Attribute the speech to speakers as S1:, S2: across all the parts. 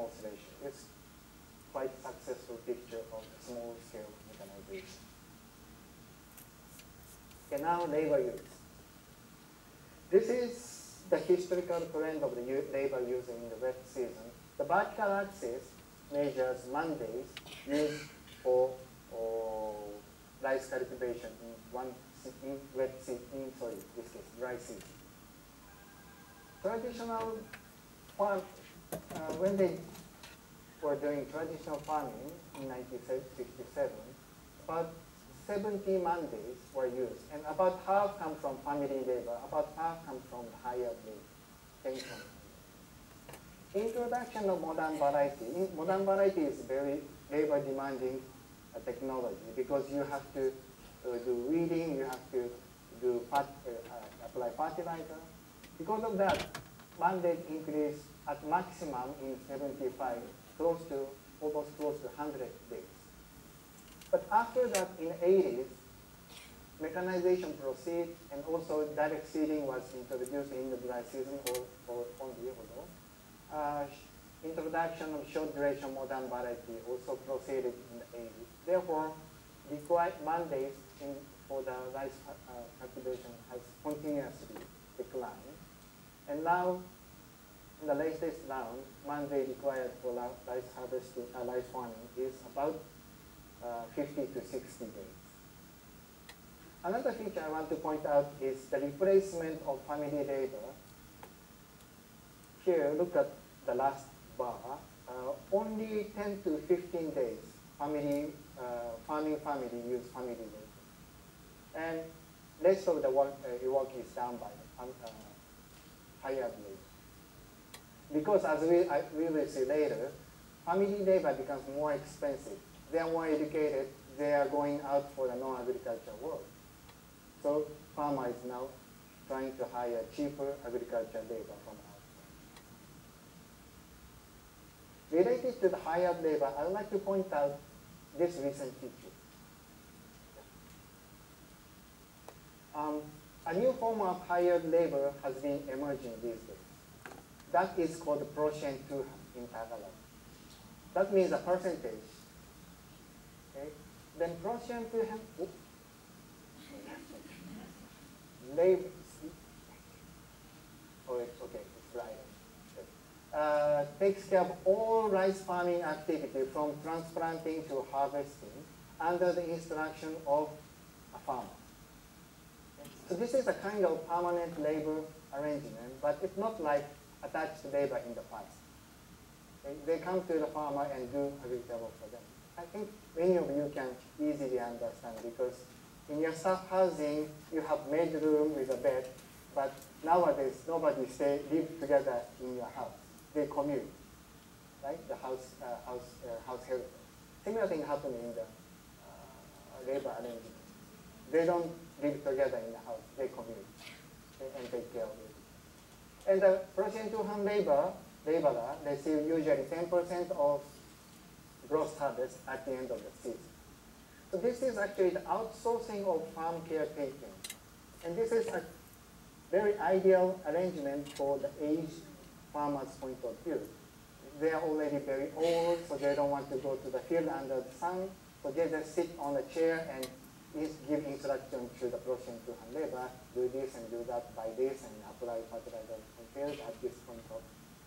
S1: demonstration. It's quite successful picture of small scale mechanization. Okay, now labor use. This is the historical trend of the labor use in the wet season. The vertical axis measures man days used for or rice cultivation in one in wet season, in sorry, this case, dry season. Traditional farm, when they were doing traditional farming in 1967, about 70 man days were used, and about half come from family labor, about half come from hired labor. Introduction of modern variety. Modern variety is very labor demanding uh, technology because you have to uh, do weeding, you have to do uh, apply fertilizer. Because of that, mandate increase at maximum in 75, close to, almost close to 100 days. But after that, in 80s, mechanization proceeded, and also direct seeding was introduced in the dry season or, or only. Uh, introduction of short duration modern variety also proceeded in the 80s. Therefore, required mandates in, for the rice uh, cultivation has continuously declined. And now, in the latest round, mandate required for rice harvesting, uh, rice farming is about uh, 50 to 60 days. Another feature I want to point out is the replacement of family labor. Here, look at the last bar. Uh, only 10 to 15 days family, uh, farming family use family labor. And rest of the work, uh, work is done by uh, hired labor. Because as we, I, we will see later, family labor becomes more expensive they are more educated, they are going out for the non-agricultural work. So farmer is now trying to hire cheaper agricultural labor from outside. Related to the hired labor, I would like to point out this recent feature. Um, a new form of hired labor has been emerging these days. That is called porcento in Tagalog. That means a percentage Okay? then porcento have labor. Oh, it's okay, it's right. Uh, takes care of all rice farming activity from transplanting to harvesting under the instruction of a farmer. So this is a kind of permanent labor arrangement, but it's not like attached labor in the past. Okay? They come to the farmer and do agriculture for them. I think many of you can easily understand because in your staff housing, you have made room with a bed, but nowadays nobody stay live together in your house. They commute, right? The house uh, house uh, house help. Similar thing happening in the uh, labor arrangement. They don't live together in the house. They commute and take care of it. And the porcento hand labor laborer receive usually 10% of gross harvest at the end of the season. So this is actually the outsourcing of farm caretaking. And this is a very ideal arrangement for the aged farmer's point of view. They are already very old, so they don't want to go to the field under the sun, so they just sit on a chair and give instruction to the porcento hand labor, do this and do that by this and apply fertilizer on field at this point of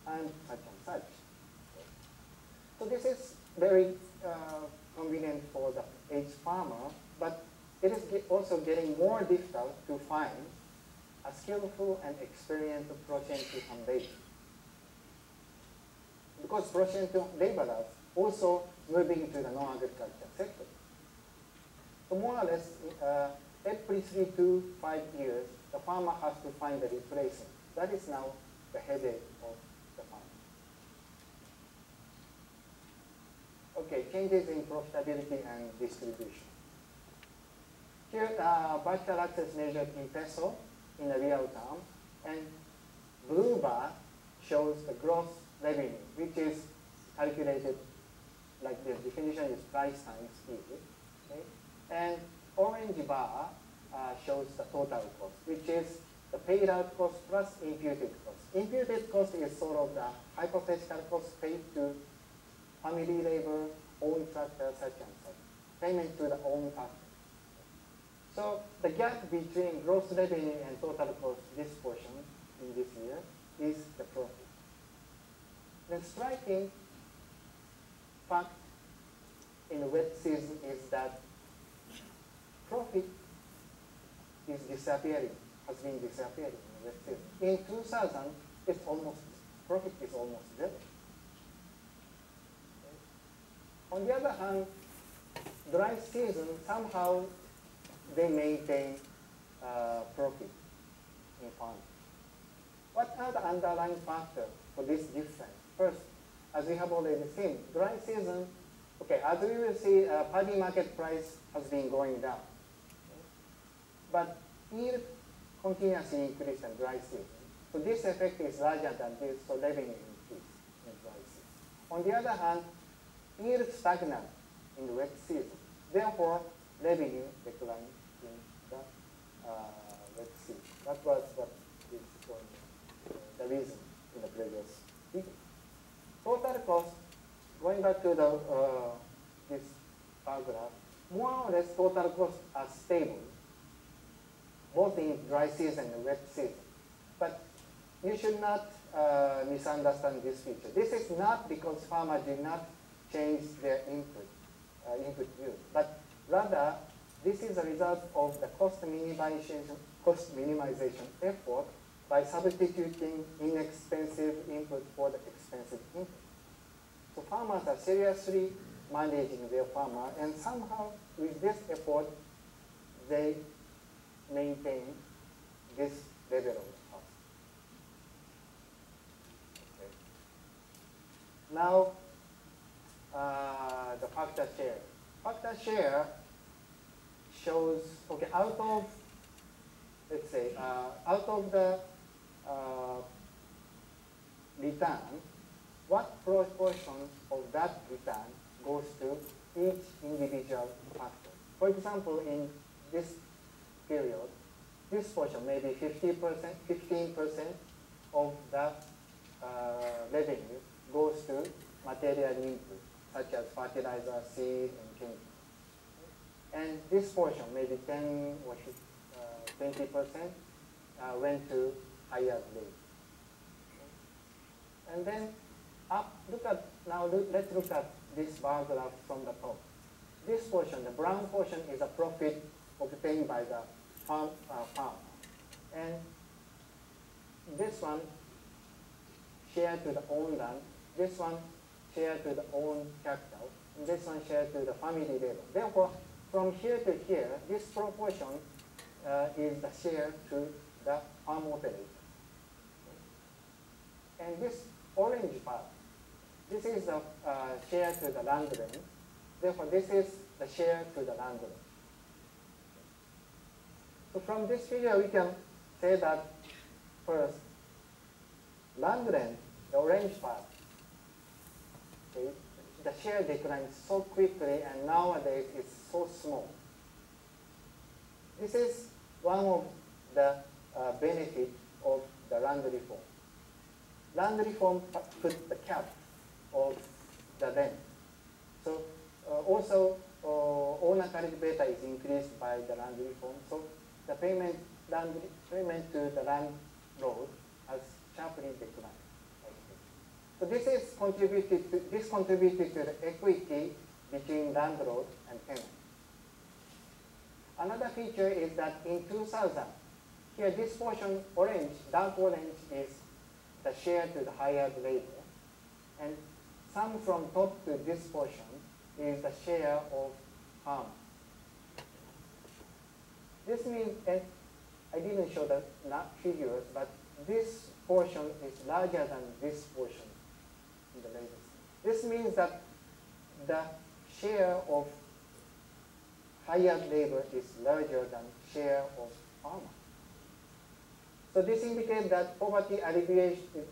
S1: and such and such. So this is very uh, convenient for the aged farmer, but it is also getting more difficult to find a skillful and experienced porcento labor. Because porcento laborers also moving to the non-agriculture sector. More or less, uh, every three to five years, the farmer has to find a replacement. That is now the headache of the farmer. Okay, changes in profitability and distribution. Here, uh, vertical axis measured in peso in a real term, and blue bar shows the gross revenue, which is calculated like the definition is price times speed. And orange bar uh, shows the total cost, which is the paid out cost plus imputed cost. Imputed cost is sort of the hypothetical cost paid to family labor, own tractor, such and such. Payment to the own factor. So the gap between gross revenue and total cost, this portion in this year, is the profit. The striking fact in the wet season is that profit is disappearing, has been disappearing in the wet. In 2000, it's almost, profit is almost zero. On the other hand, dry season, somehow they maintain uh, profit in farming. What are the underlying factors for this difference? First, as we have already seen, dry season, okay, as we will see, uh, paddy market price has been going down. But yield continuously increased in dry season. So this effect is larger than this, so revenue increase in dry season. On the other hand, yield stagnant in the wet season. Therefore, revenue declined in the uh, wet season. That was what is going, uh, the reason in the previous video. Total cost, going back to the uh, this bar graph, more or less total costs are stable, both in dry season and wet season. But you should not uh, misunderstand this feature. This is not because farmers did not change their input, uh, input use, but rather this is a result of the cost minimization, cost minimization effort by substituting inexpensive input for the expensive input. So farmers are seriously managing their farmer, and somehow with this effort, they maintain this level of cost. Okay. Now, uh, the factor share. Factor share shows, okay, out of, let's say, uh, out of the uh, return, what proportion of that return goes to each individual factor. For example, in this period, this portion, maybe 50%, 15% of the uh, revenue goes to material input, such as fertilizer, seed, and chemical. And this portion, maybe 10 or 20%, uh, went to higher grade. And then up, look at, now look, let's look at this bar graph from the top. This portion, the brown portion, is a profit obtained by the uh, farm. And this one, shared to the own land, this one, shared to the own capital, this one shared to the family level. Therefore, from here to here, this proportion uh, is the share to the farm operator. And this orange part, this is the uh, share to the land. Therefore, this is the share to the land. So from this figure, we can say that first, land rent, the orange part, okay, the share declines so quickly and nowadays it's so small. This is one of the uh, benefit of the land reform. Land reform put the cap of the rent. So uh, also uh, owner carriage beta is increased by the land reform. So the payment land payment to the landlord has sharply declined. So this is contributed to, this contributed to the equity between landlord and tenant. Another feature is that in 2000, here this portion orange, dark orange is the share to the higher labor, and sum from top to this portion is the share of farm. And I didn't show the figures, but this portion is larger than this portion in the latest. This means that the share of higher labor is larger than share of farmer. So this indicates that poverty alleviation,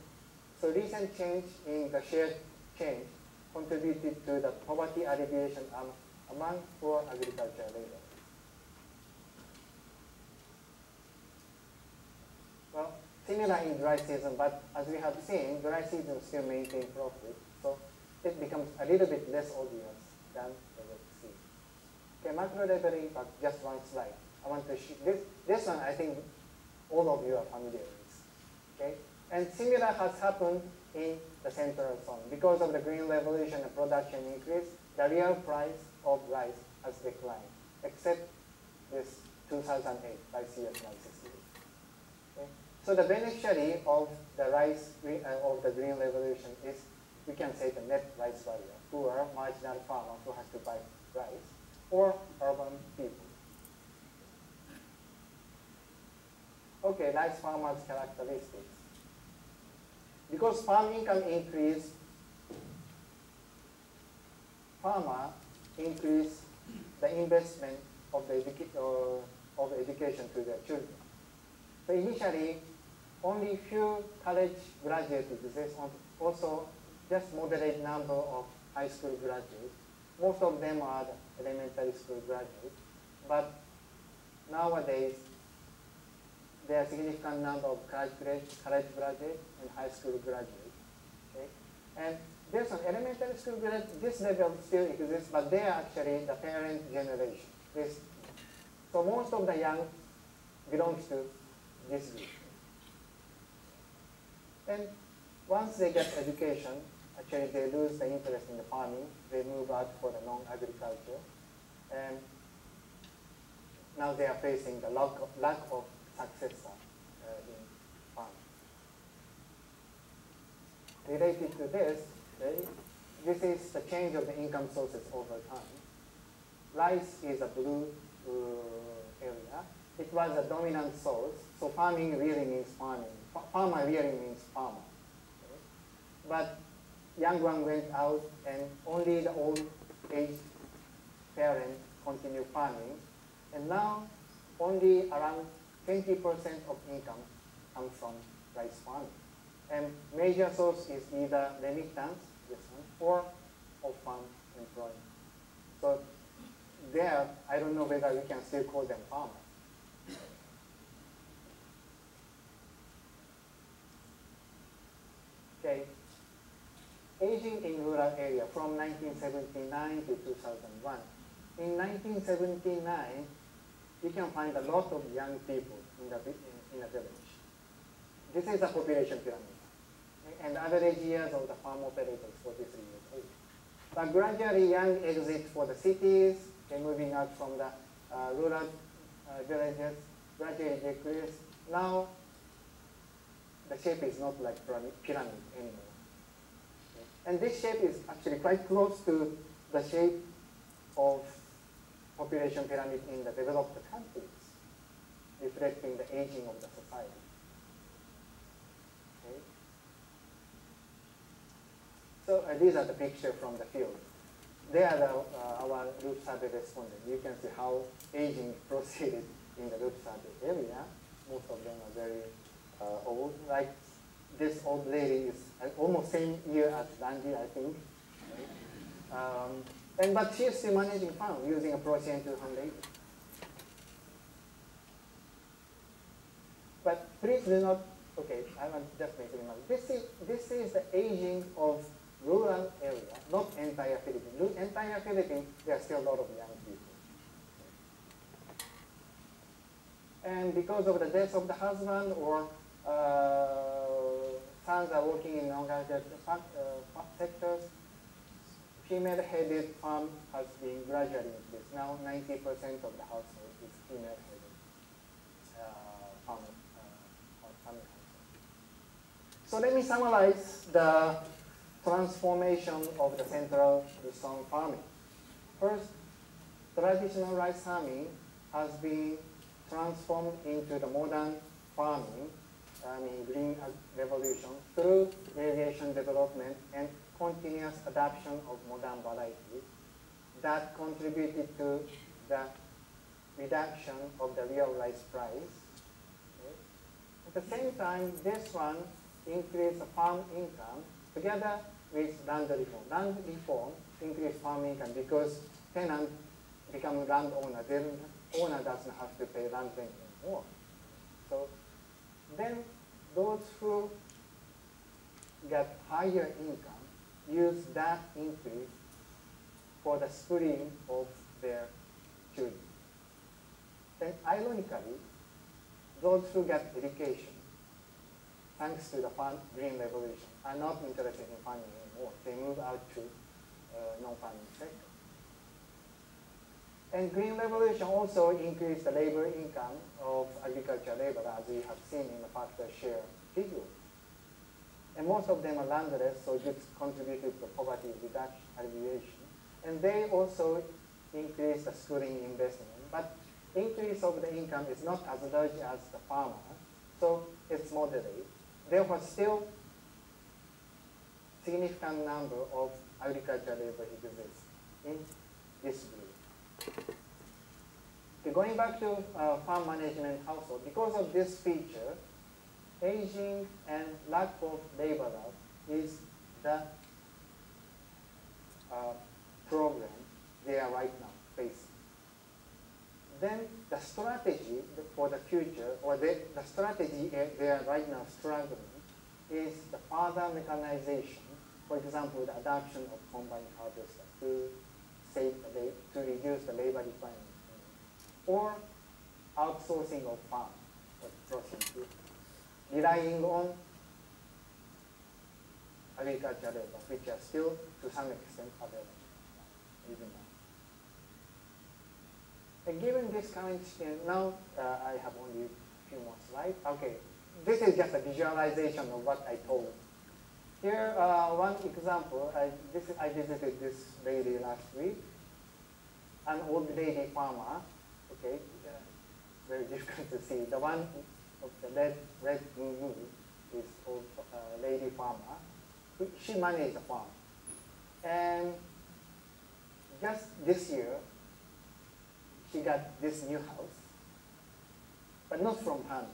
S1: so recent change in the share change contributed to the poverty alleviation among poor agricultural labor. Similar in dry season, but as we have seen, dry season still maintain profit. So it becomes a little bit less obvious than the wet season. Okay, macro level impact, just one slide. I want to show this, this one I think all of you are familiar with. Okay? And similar has happened in the central Luzon. Because of the green revolution and production increase, the real price of rice has declined, except this 2008 by CS 168. So the beneficiary of the rice uh, of the green revolution is, we can say, the net rice buyer, who are marginal farmers who has to buy rice, or urban people. Okay, rice farmers characteristics. Because farm income increase, farmer increase the investment of the educa uh, of education to their children. So initially, only few college graduates exist, also just moderate number of high school graduates. Most of them are elementary school graduates. But nowadays, there are significant number of college, college graduates and high school graduates. Okay? And there's an elementary school graduate, this level still exists, but they are actually the parent generation. This, so most of the young belongs to this group. And once they get education, actually they lose the interest in the farming, they move out for the non-agriculture, and now they are facing the lack of, lack of successor uh, in farming. Related to this, okay, this is the change of the income sources over time. Rice is a blue uh, area. It was a dominant source, so farming really means farming. Farmer really means farmer. Okay? But young one went out and only the old age parents continue farming. And now only around 20% of income comes from rice farming. And major source is either remittance, this one, or of farm employment. So there, I don't know whether we can still call them farmers. Okay, aging in rural area from 1979 to 2001. In 1979, you can find a lot of young people in the, in, in a village. This is a population pyramid. And average years of the farm operators 43 years old. But gradually young exit for the cities, they're moving out from the uh, rural uh, villages, gradually decrease. Now, the shape is not like pyramid anymore. And this shape is actually quite close to the shape of population pyramid in the developed countries, reflecting the aging of the society. Okay. So uh, these are the pictures from the field. They are the, uh, our loop survey respondents. You can see how aging proceeded in the loop survey area. Most of them are very old. Like this old lady is uh, almost same year as Randy, I think. Um, and but she is still managing farm using a Procyon 280. But please do not, okay, I want just make a. This is, this is the aging of rural area, not entire Philippines. Entire Philippines, there are still a lot of young people. And because of the death of the husband or uh, sons are working in non-agricultural uh, sectors, female-headed farm has been gradually increased. Now 90% of the household is female-headed uh, farm, uh. So let me summarize the transformation of the central Luzon farming. First, traditional rice farming has been transformed into the modern farming, I mean green revolution, through irrigation development and continuous adoption of modern varieties that contributed to the reduction of the real rice price. Okay. At the same time, this one increased farm income together with land reform. Land reform increased farm income because tenant become landowner. The owner doesn't have to pay land rent anymore. So then those who get higher income use that increase for the schooling of their children. Then ironically, those who get education, thanks to the green revolution, are not interested in farming anymore. They move out to uh, non-farming sector. And green revolution also increased the labor income of agricultural labor, as we have seen in the factor uh, share figure. And most of them are landless, so it contributed to poverty reduction, alleviation. And they also increased the schooling investment. But increase of the income is not as large as the farmer, so it's moderate. Therefore, still significant number of agricultural labor exists in this group. Okay, going back to uh, farm management household, because of this feature, aging and lack of labor is the uh, problem they are right now facing. Then the strategy for the future, or the, the strategy they are right now struggling, is the further mechanization. For example, the adoption of combine harvester to save the, to reduce the labor requirement, or outsourcing of farm processing relying on agricultural labor, which are still to some extent available even now. And given this current situation, now uh, I have only a few more slides. Okay, this is just a visualization of what I told. Here, uh, one example, I, this, I visited this lady last week, an old lady farmer, okay, very difficult to see. The one of the red, red moo is called uh, Lady Farmer. She managed a farm. And just this year, she got this new house, but not from her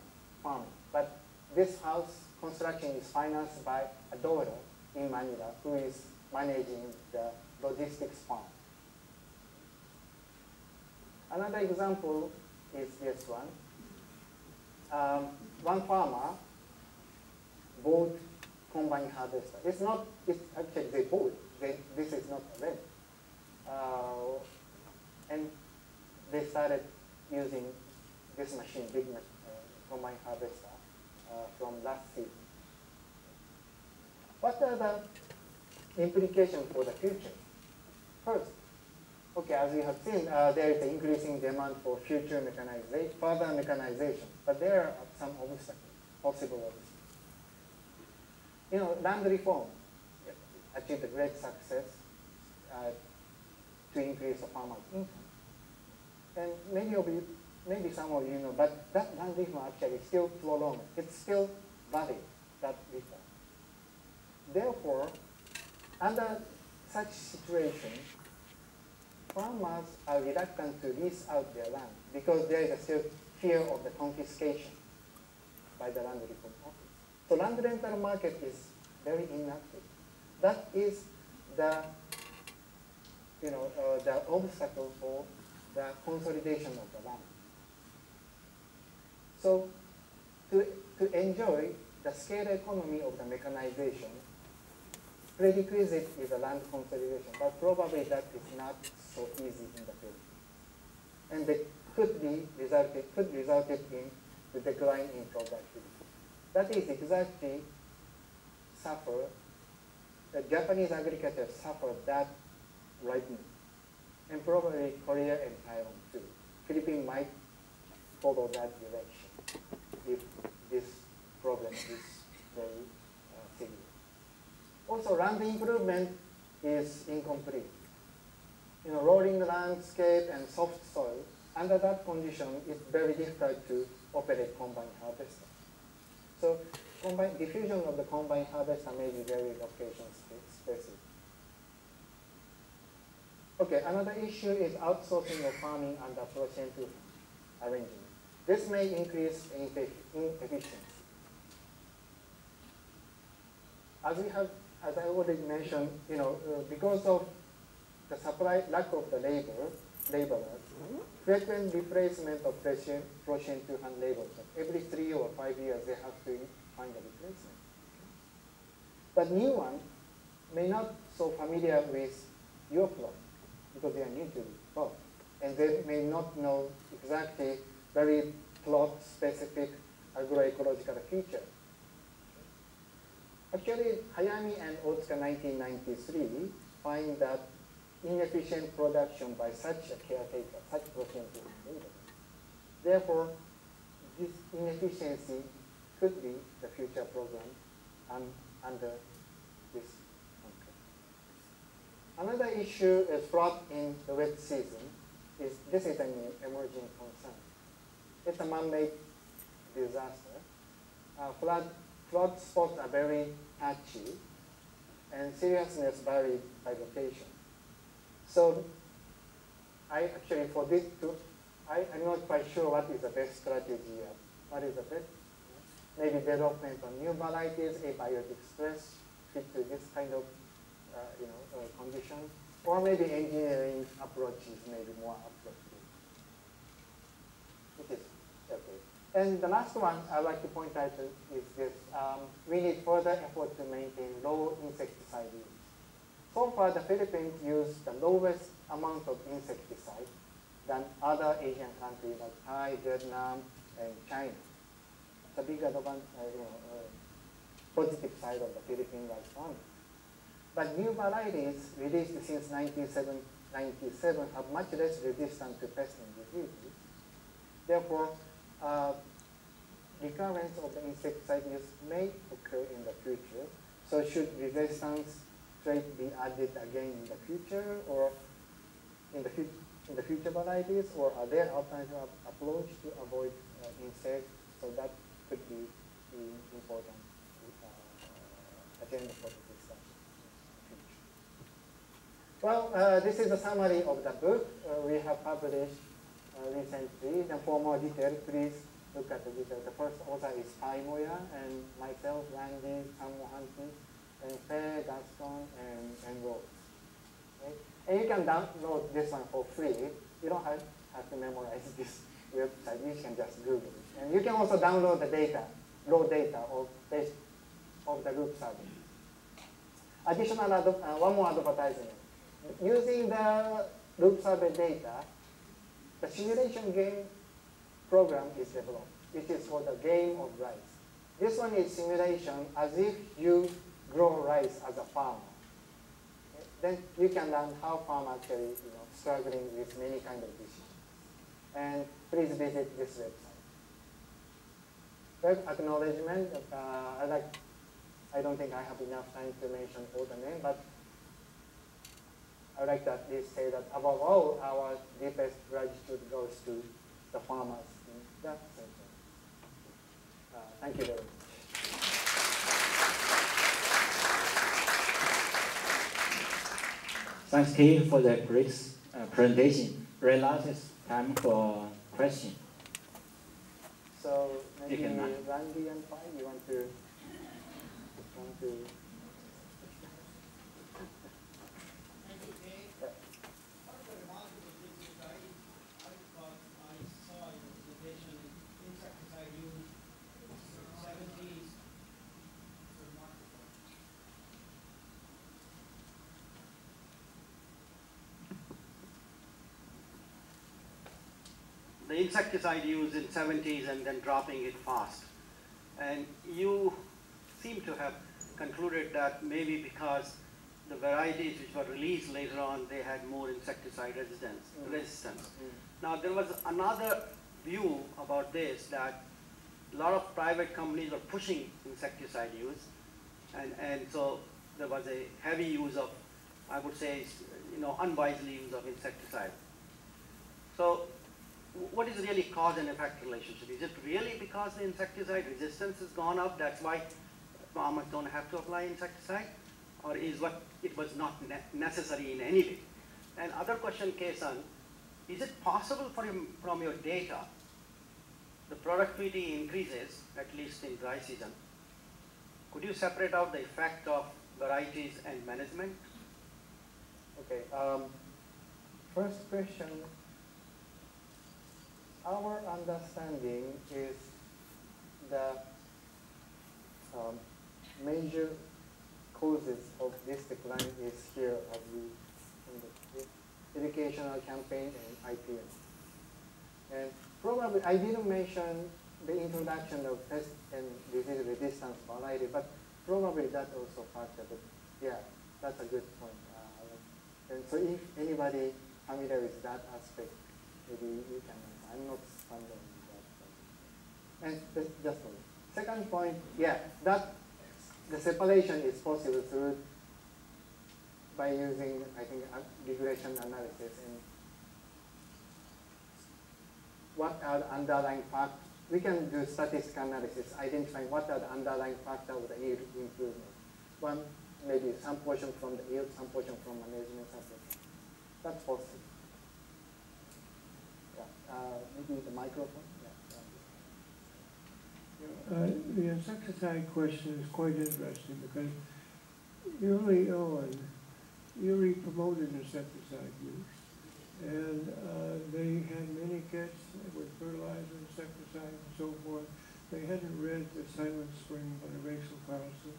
S1: farm. But this house construction is financed by a daughter in Manila who is managing the logistics farm. Another example is this one um, one farmer bought combine harvester. It's not, it's actually they bought, they, this is not a rent. Uh, and they started using this machine, big uh, combine harvester, from last season. What are the implications for the future? First, Okay, as we have seen, uh, there is an increasing demand for future mechanization, further mechanization, but there are some obstacles, possible obstacles. You know, land reform achieved a great success uh, to increase the farmer's income. And many of you, maybe some of you know, but that reform actually still prolonged. It's still valid, that reform. Therefore, under such situation, farmers are reluctant to lease out their land because there is a still fear of the confiscation by the land reform office. So land rental market is very inactive. That is the, you know, uh, the obstacle for the consolidation of the land. So to, to enjoy the scale economy of the mechanization, prerequisite is a land consolidation, but probably that is not so easy in the field. And it could be resulted, could resulted in the decline in productivity. That is exactly suffer, the Japanese agriculture suffered that right now. And probably Korea and Taiwan too. Philippines might follow that direction if this problem is very uh, severe. also, land improvement is incomplete. You know, rolling landscape and soft soil, under that condition, it's very difficult to operate combine harvester. So combine, diffusion of the combine harvester may be very location specific. Okay, another issue is outsourcing of farming under porcento arrangement. This may increase inefficiency. As we have as I already mentioned, you know, uh, because of the supply lack of the labor, laborers, mm -hmm. frequent replacement of Prussian, Prussian two-hand laborers. Every three or five years, they have to find a replacement. But new one may not so familiar with your plot because they are new to the plot. And they may not know exactly very plot specific agroecological feature. Actually, Hayami and Otsuka 1993 find that inefficient production by such a caretaker, such protein Therefore, this inefficiency could be the future and under this Another issue is flood in the wet season. Is this is an emerging concern. It's a man-made disaster. Uh, flood, flood spots are very patchy, and seriousness varies by location. So I actually, for this, to, I, am not quite sure what is the best strategy. What is the best? Maybe development of new varieties, abiotic stress, fit to this kind of uh, you know, uh, condition, or maybe engineering approaches may be more appropriate. It is okay. And the last one I'd like to point out is this. Um, we need further effort to maintain low insecticide use. So far, the Philippines use the lowest amount of insecticide than other Asian countries like Thai, Vietnam, and China. It's a big advantage, you know, uh, positive side of the Philippine rice farming. But new varieties released since 1997 have much less resistance to pests and diseases. Therefore, uh, recurrence of the insecticide use may occur in the future. So should resistance trait be added again in the future or in the, in the future varieties or are there alternative approach to avoid uh, insects? So that could be important uh, agenda for the discussion. well, uh, this is a summary of the book uh, we have published recently. The former more please look at the detail. The first author is Pai Moya, and myself, Randy, Sam Mohanty, and Fe, Gascon, and, and Rose. Okay? And you can download this one for free. You don't have, have to memorize this website. You can just Google it. And you can also download the data, raw data of, of the loop survey. Additional, uh, one more advertisement using the loop survey data, the simulation game program is developed, It is called the game of rice. This one is simulation as if you grow rice as a farmer. Then you can learn how farm actually you know, struggling with many kind of issues. And please visit this website. Web acknowledgement, uh, I like, I don't think I have enough time to mention all the names, but I would like to at least say that above all, our deepest gratitude goes to the farmers in that center. Uh, thank you very much.
S2: Thanks, Kei, for the great uh, presentation. Very last time for question.
S1: So maybe Randy and Pai, you want to want to
S3: the insecticide use in 70s and then dropping it fast. And you seem to have concluded that maybe because the varieties which were released later on, they had more insecticide resistance. Mm. resistance. Mm. Now there was another view about this that a lot of private companies were pushing insecticide use, and, and so there was a heavy use of, I would say, you know, unwisely use of insecticide. So what is really cause and effect relationship? Is it really because the insecticide resistance has gone up, that's why farmers don't have to apply insecticide? Or is what it was not ne necessary in any way? And other question, Kei-san, is it possible for you, from your data, the productivity increases, at least in dry season, could you separate out the effect of varieties and management?
S1: Okay, um, first question our understanding is the um, major causes of this decline is here as we in the educational campaign and IPM. And probably I didn't mention the introduction of pest and disease resistance variety, but probably that also factor. But yeah, that's a good point. Uh, and so if anybody familiar with that aspect, maybe you can. I'm not familiar with that. And just, just one. Second point, yeah, that the separation is possible through by using, I think, regression analysis and what are the underlying factors. We can do statistical analysis, identifying what are the underlying factors of the yield improvement. One, maybe some portion from the yield, some portion from management. That's possible. Uh, maybe the microphone.
S4: Uh, the insecticide question is quite interesting because early on, IRRI promoted insecticide use. And uh, they had many kits with fertilizer, insecticide, and so forth. They hadn't read the Silent Spring by Rachel Carlson.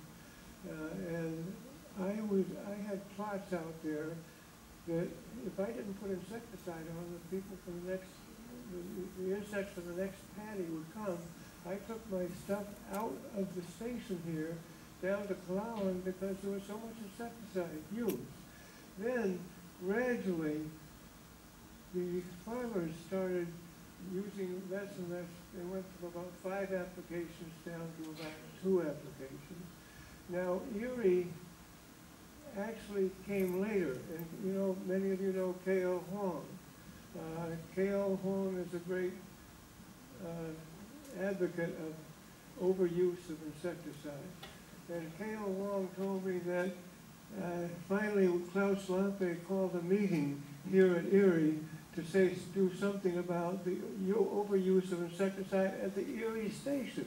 S4: Uh, and I was, I had plots out there that if I didn't put insecticide on, the people from the next, the, the insects from the next paddy would come I took my stuff out of the station here down to Calauan because there was so much insecticide used. Then gradually the farmers started using less and less. They went from about five applications down to about two applications. Now IRRI actually came later, and you know, many of you know K.L. Heong. Uh, K.L. Heong is a great uh, advocate of overuse of insecticide. And K.L. Heong told me that uh, finally Klaus Lampe called a meeting here at IRRI to say do something about the overuse of insecticide at the IRRI station.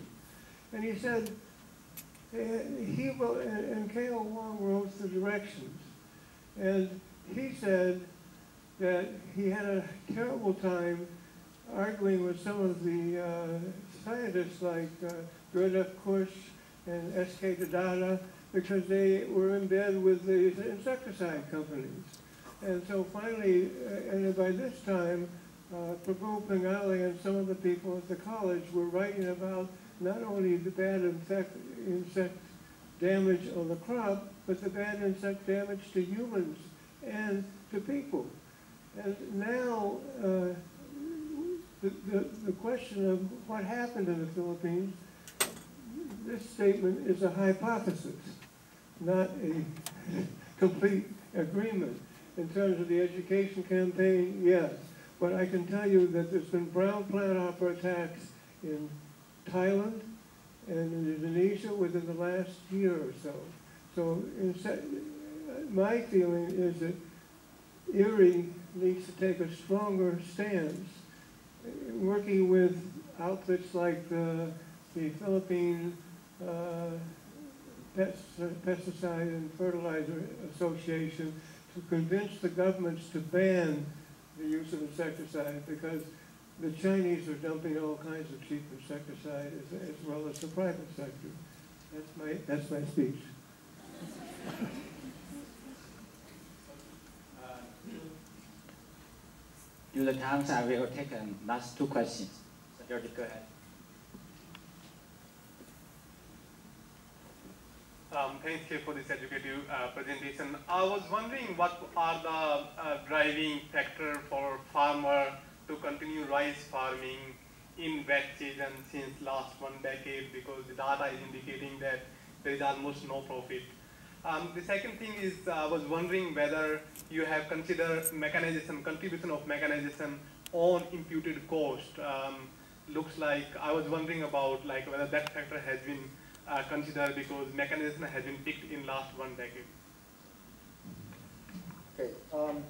S4: And he said, he wrote, and K.L. Heong wrote the directions. And he said that he had a terrible time arguing with some of the uh, scientists like uh, Khush and S.K. De Datta because they were in bed with the insecticide companies. And so finally, uh, and by this time, uh, Prabhu Pingali and some of the people at the college were writing about not only the bad insect, insect damage on the crop, but the bad insect damage to humans and to people. And now, uh, the, the, the question of what happened in the Philippines, this statement is a hypothesis, not a complete agreement. In terms of the education campaign, yes. But I can tell you that there's been brown plant hopper attacks in Thailand and in Indonesia within the last year or so. So my feeling is that IRRI needs to take a stronger stance working with outfits like the, the Philippine uh, Pesticide and Fertilizer Association to convince the governments to ban the use of insecticide because the Chinese are dumping all kinds of cheap insecticide as, as well as the private sector. That's my, that's my speech.
S2: Due to time, I will take um, last two questions. So George, go ahead.
S5: Um, thank you for this educative uh, presentation. I was wondering what are the uh, driving factor for farmer to continue rice farming in wet season since last one decade because the data is indicating that there is almost no profit. Um, the second thing is uh, I was wondering whether you have considered mechanization, contribution of mechanization on imputed cost. Um, looks like I was wondering about like whether that factor has been uh, considered because mechanization has been picked in last one decade.
S1: Okay. Um,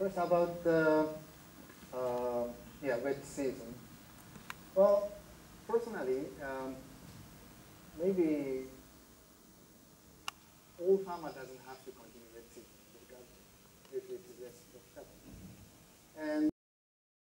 S1: first about the uh, yeah wet season. Well, personally, um, maybe all farmer doesn't have to continue with season because it is less profitable. And